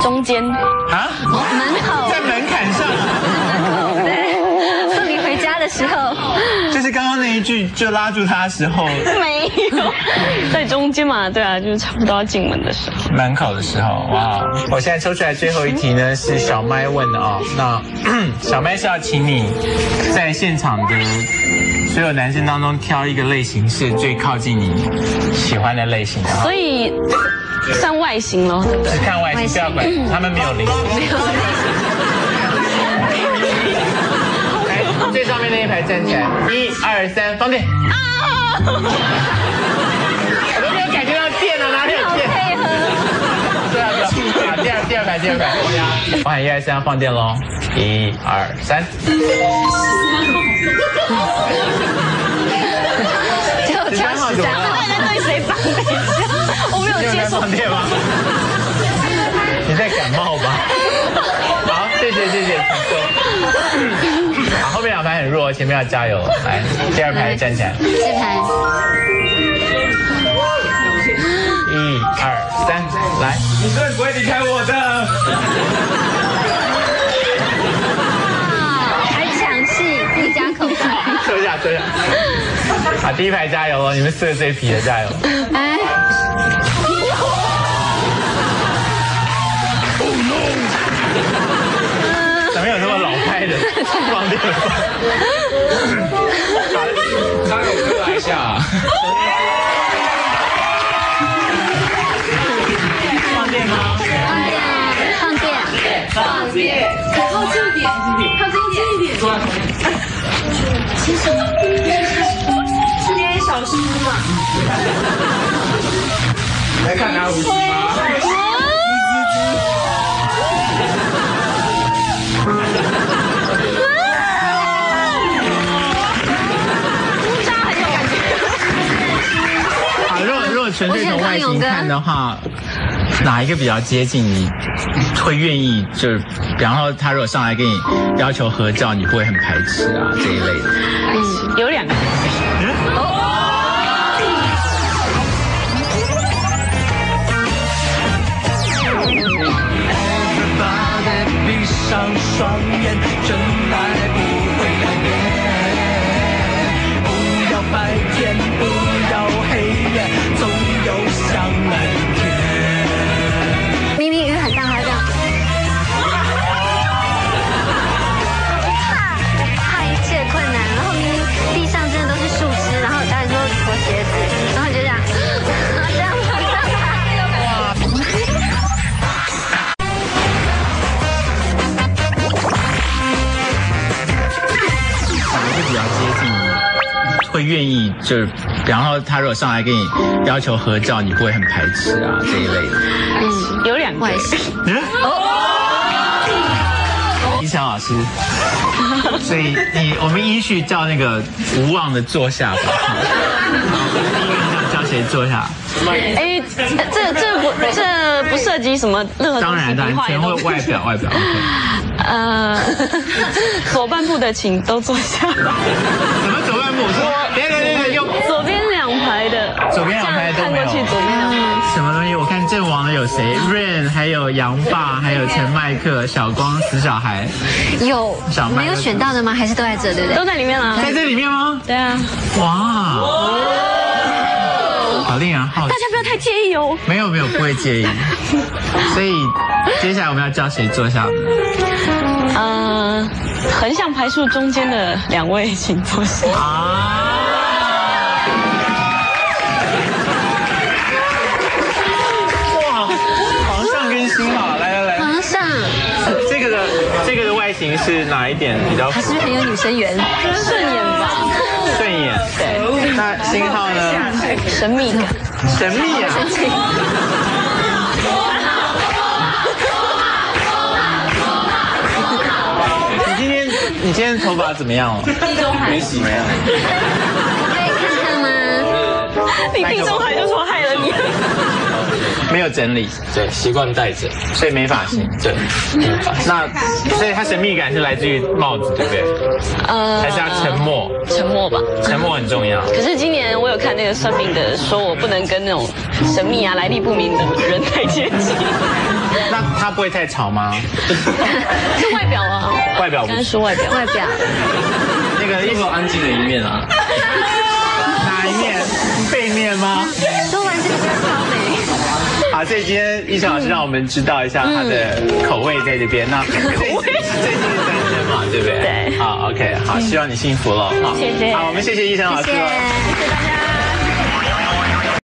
中间啊？门口在门槛上，对，送你回家的时候就是刚刚那一句就拉住他的时候，没有，在中间嘛，对啊，就是差不多要进门的时候。门口的时候，哇！我现在抽出来最后一题呢，是小麦问的哦。那 小麦是要请你在现场的所有男生当中挑一个类型是最靠近你喜欢的类型的哈。所以算外形咯，对不对？只看外形，不要管他们没有零。没有来，最上面那一排站起来，一二三，放电。啊，我都没有感觉到电了，哪里有好电？配合。对啊，对啊，第二第二排第二排，我喊一二三放电喽，一二三。前面要加油。来，第二排站起来，这排一二三，来。你说你不会离开我的。还抢戏，自己加口才。坐下坐下。好，第一排加油哦，你们四个最皮的加油。哎，放电。法？他有歌来一下，放电。吗？放电，放电。靠近一点，靠近一点。今天小心嘛。来看他胡子吗？纯粹从外形看的话，哪一个比较接近你？会愿意就是，比方说他如果上来跟你要求合照，你不会很排斥啊这一类的。嗯，有两个。闭上双眼，会愿意就是，比方说他如果上来跟你要求合照，你不会很排斥啊这一类的。嗯，有两个。外形。李强老师，所以你我们依序叫那个无望的坐下吧。叫谁坐下？哎，这这不这不涉及什么任何当然，当然，全会外表外表。呃，左半部的请都坐下。什么左半部？我说，左边两排都没有看过去，左边两排。什么东西？我看阵亡的有谁？Rain，还有杨爸，还有陈麦克、小光、死小孩，有小没有选到的吗？还是都在这，对不对？都在里面了。在这里面吗？对啊。哇，好令人好奇大。家不要太介意哦。没有没有，不会介意。所以接下来我们要叫谁坐下？呃，横向排除中间的两位，请坐下。啊！是哪一点比较他是不是很有女生缘？顺眼吧？顺眼？对。那星号呢？神秘感。神秘啊！你今天你今天头发怎么样了？没洗没有？你地中海就说害了你。没有整理，对，习惯戴着。所以没发型。对，那所以它神秘感是来自于帽子，对不对？呃还是要沉默？沉默吧。沉默很重要。可是今年我有看那个算命的，说我不能跟那种神秘啊、来历不明的人太接近。那他他不会太吵吗？是外表啊，外表不刚才说外表，外表，那个有没有安静的一面啊？哪一面？背面吗？说完这个超美。好，所以今天医生老师让我们知道一下他的口味在这边。那口味最近是单身嘛，对不对？对好，OK，好，希望你幸福了。好，谢谢好，我们谢谢医生老师。谢谢大家。